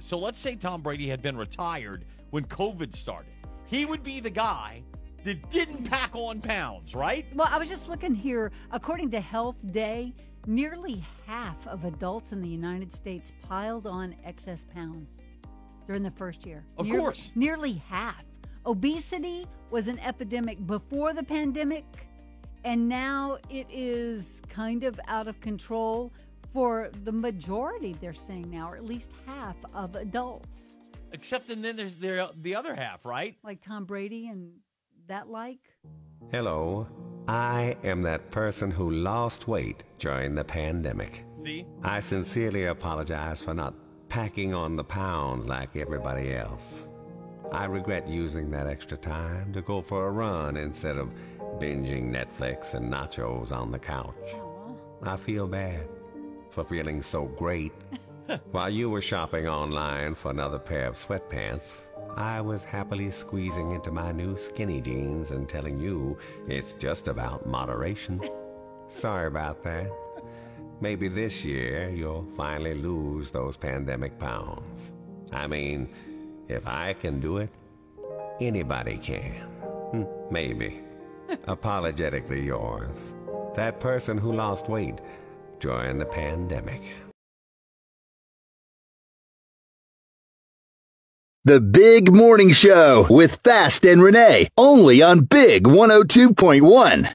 So let's say Tom Brady had been retired when COVID started. He would be the guy that didn't pack on pounds, right? Well, I was just looking here. According to Health Day, nearly half of adults in the United States piled on excess pounds during the first year. Of Near- course. Nearly half. Obesity was an epidemic before the pandemic, and now it is kind of out of control for the majority, they're saying now, or at least half of adults, Except and then there's the, the other half, right? like Tom Brady and that like. Hello. I am that person who lost weight during the pandemic. See? I sincerely apologize for not packing on the pounds like everybody else. I regret using that extra time to go for a run instead of binging Netflix and nachos on the couch. I feel bad for feeling so great. While you were shopping online for another pair of sweatpants, I was happily squeezing into my new skinny jeans and telling you it's just about moderation. Sorry about that. Maybe this year you'll finally lose those pandemic pounds. I mean, if I can do it, anybody can. Hmm, Maybe. Apologetically yours. That person who lost weight during the pandemic. The Big Morning Show with Fast and Renee, only on Big 102.1.